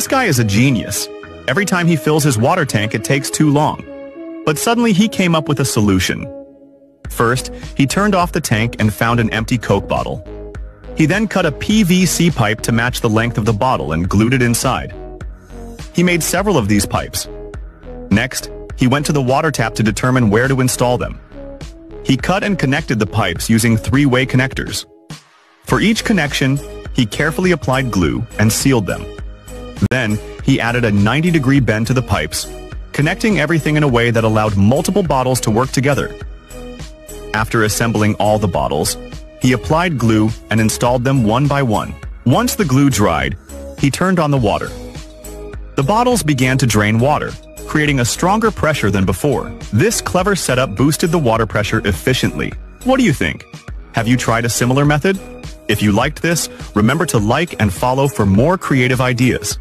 This guy is a genius. Every time he fills his water tank, it takes too long. But suddenly he came up with a solution. First, he turned off the tank and found an empty Coke bottle. He then cut a PVC pipe to match the length of the bottle and glued it inside. He made several of these pipes. Next, he went to the water tap to determine where to install them. He cut and connected the pipes using three-way connectors. For each connection, he carefully applied glue and sealed them. Then, he added a 90-degree bend to the pipes, connecting everything in a way that allowed multiple bottles to work together. After assembling all the bottles, he applied glue and installed them one by one. Once the glue dried, he turned on the water. The bottles began to drain water, creating a stronger pressure than before. This clever setup boosted the water pressure efficiently. What do you think? Have you tried a similar method? If you liked this, remember to like and follow for more creative ideas.